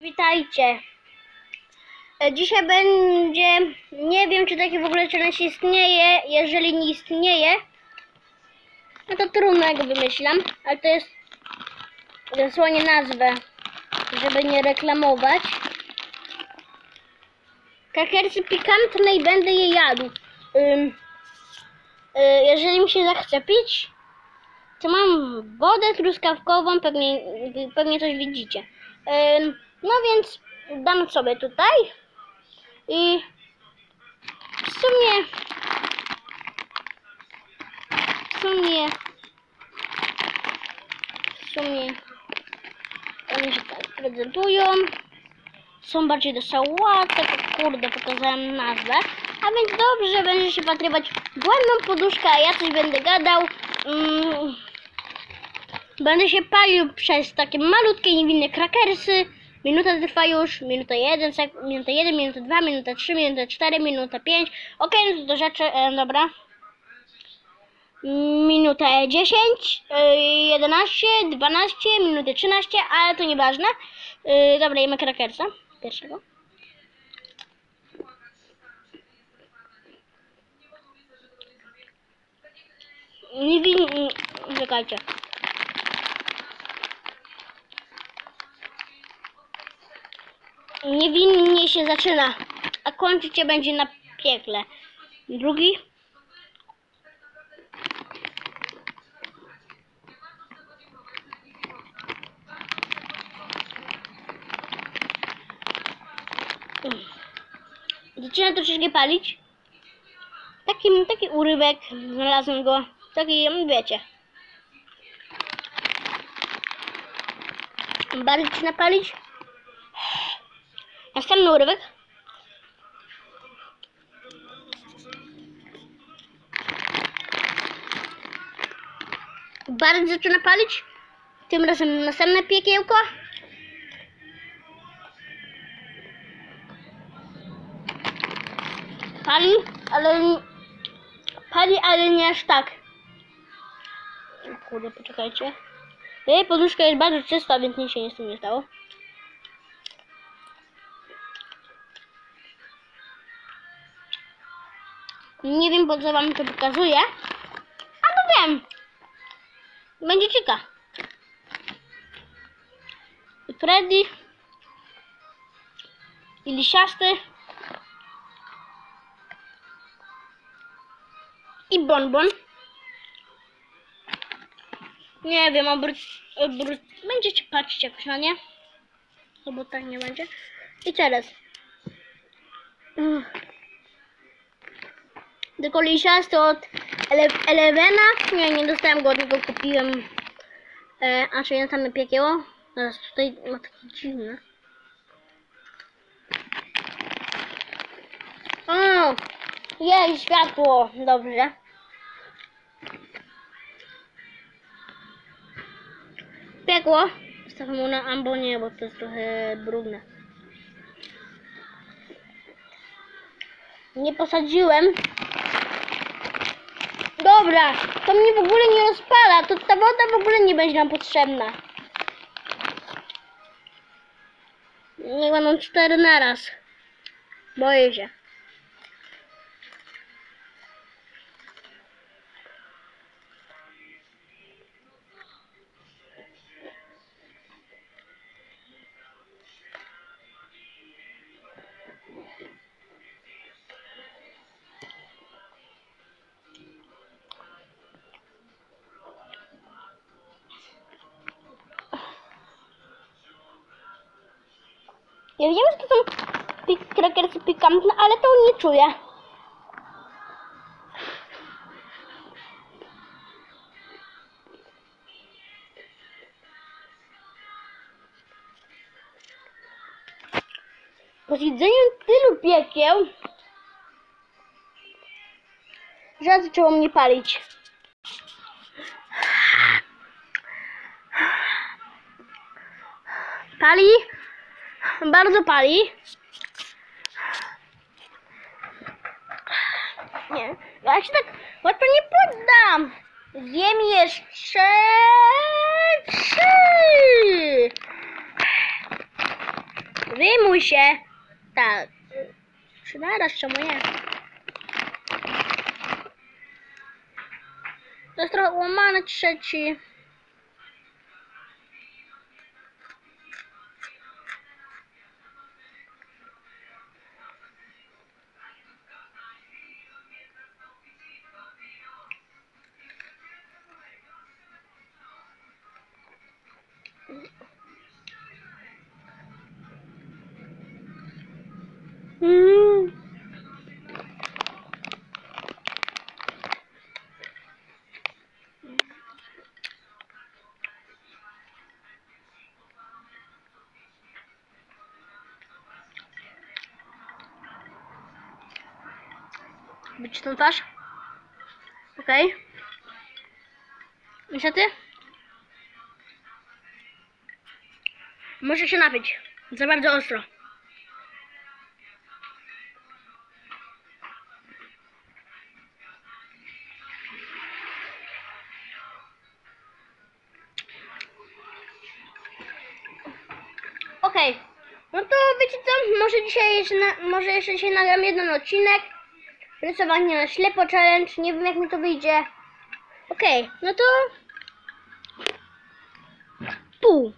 Witajcie. E, Dzisiaj będzie, nie wiem czy taki w ogóle challenge istnieje, jeżeli nie istnieje, no to trudno jak wymyślam, ale to jest, zasłonię nazwę, żeby nie reklamować. Krakersy pikantne i będę je jadł. Y, jeżeli mi się zachce pić, to mam wodę truskawkową, pewnie, pewnie coś widzicie. No więc dam sobie tutaj i w sumie w sumie w sumie oni się tak prezentują. Są bardziej do sałatek, kurde pokazałem nazwę. A więc dobrze, będzie się patrywać w ładną poduszkę, a ja coś będę gadał. Mm, Będę się palił przez takie malutkie, niewinne krakersy. Minuta trwa już, minuta 1, minuta 1, minuta 2, minuta 3, minuta 4, minuta 5. Okej, no do rzeczy, e, dobra. Minuta 10, e, 11, 12, minuty 13, ale to nieważne. E, dobra, jemy krakersa pierwszego. Niewinnie, czekajcie. Niewinnie się zaczyna, a kończyć się będzie na piekle. Drugi. Zaczyna troszeczkę palić. Taki, taki urywek, znalazłem go. Taki, wiecie. Bardziej zaczyna palić. Następny urywek. Bardzo zaczyna palić. Tym razem następne piekiełko. Pali, ale pali, ale nie aż tak. Kurde, poczekajcie. Jej poduszka jest bardzo czysta, więc nic się nie z nie stało. Nie wiem po co wam to pokazuję. A no wiem. Będzie cieka. Freddy. I lisiasty. I bonbon. Nie wiem, obrót, obrót. Będziecie patrzeć jakoś na nie. Albo tak nie będzie. I teraz. Uff. Tylko lisiasty od Ele Elevena. Nie, nie dostałem go, tylko kupiłem. E, a czy ja tam piekieło? Teraz tutaj ma takie dziwne. O! Jest światło! Dobrze. Piekło. Stawiam mu na albo nie, bo to jest trochę brudne. Nie posadziłem Dobra, to mnie w ogóle nie rozpala, to ta woda w ogóle nie będzie nam potrzebna. Niech będą cztery naraz. Boję się. Ja wiem, że to są pik krakersy pikantne, ale to nie czuję. Po zjedzeniu tylu piekieł, że zaczęło mnie palić. Pali? Bardzo pali. Nie, ja się tak łatwo nie poddam. Zjem jeszcze trzy. Wyjmuj się. Tak. Czy naraz, czemu nie? To jest trochę łamany trzeci. Mm. Być tą? Okej. Niestety? Muszę się napić. Za bardzo ostro. Okej. No to wiecie co? Może dzisiaj jeszcze, na, może jeszcze dzisiaj nagram jeden odcinek. Rysowanie na ślepo challenge. Nie wiem jak mi to wyjdzie. Okej, no to pół.